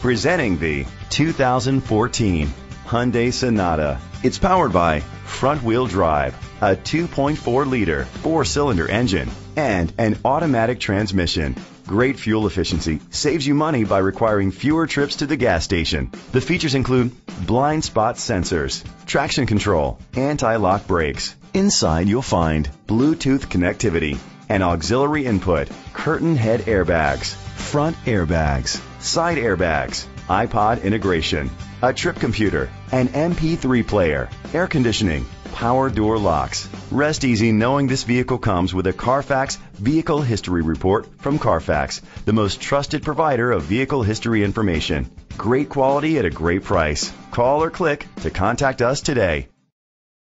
Presenting the 2014 Hyundai Sonata. It's powered by front wheel drive, a 2.4 liter four cylinder engine, and an automatic transmission. Great fuel efficiency saves you money by requiring fewer trips to the gas station. The features include blind spot sensors, traction control, anti-lock brakes. Inside you'll find Bluetooth connectivity, an auxiliary input, curtain head airbags, front airbags, side airbags, iPod integration, a trip computer, an MP3 player, air conditioning, power door locks. Rest easy knowing this vehicle comes with a Carfax Vehicle History Report from Carfax, the most trusted provider of vehicle history information. Great quality at a great price. Call or click to contact us today.